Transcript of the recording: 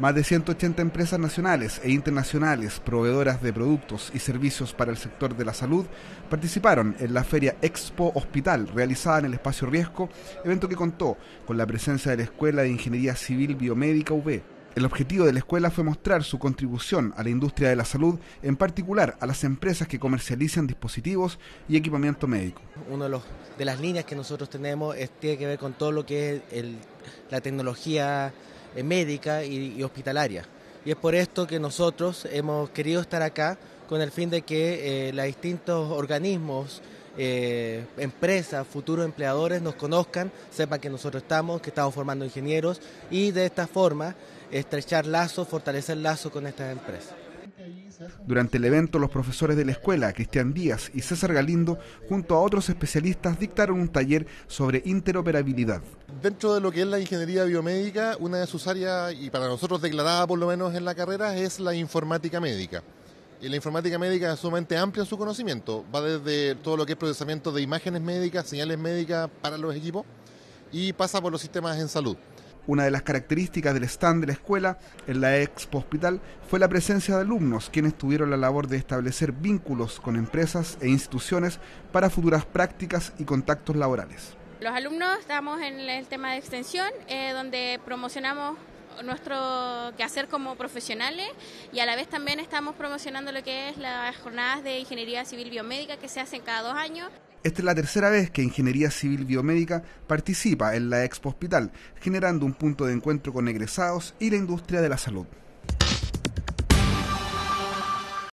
Más de 180 empresas nacionales e internacionales, proveedoras de productos y servicios para el sector de la salud, participaron en la feria Expo Hospital realizada en el espacio Riesgo, evento que contó con la presencia de la Escuela de Ingeniería Civil Biomédica UB. El objetivo de la escuela fue mostrar su contribución a la industria de la salud, en particular a las empresas que comercializan dispositivos y equipamiento médico. Una de, de las líneas que nosotros tenemos tiene que ver con todo lo que es la tecnología médica y, hospitalaria. Y es por esto que nosotros hemos querido estar acá con el fin de que eh, los distintos organismos, eh, empresas, futuros empleadores nos conozcan, sepan que nosotros estamos, que estamos formando ingenieros y de esta forma estrechar lazos, fortalecer lazos con estas empresas. Durante el evento, los profesores de la escuela, Cristian Díaz y César Galindo, junto a otros especialistas, dictaron un taller sobre interoperabilidad. Dentro de lo que es la ingeniería biomédica, una de sus áreas, y para nosotros declarada por lo menos en la carrera, es la informática médica. Y la informática médica es sumamente amplia en su conocimiento. Va desde todo lo que es procesamiento de imágenes médicas, señales médicas para los equipos, y pasa por los sistemas en salud. Una de las características del stand de la escuela en la Expo Hospital fue la presencia de alumnos, quienes tuvieron la labor de establecer vínculos con empresas e instituciones para futuras prácticas y contactos laborales. Los alumnos estamos en el tema de extensión, eh, donde promocionamos nuestro quehacer como profesionales y a la vez también estamos promocionando lo que es las jornadas de ingeniería civil biomédica que se hacen cada dos años. Esta es la tercera vez que Ingeniería Civil Biomédica participa en la Expo Hospital, generando un punto de encuentro con egresados y la industria de la salud.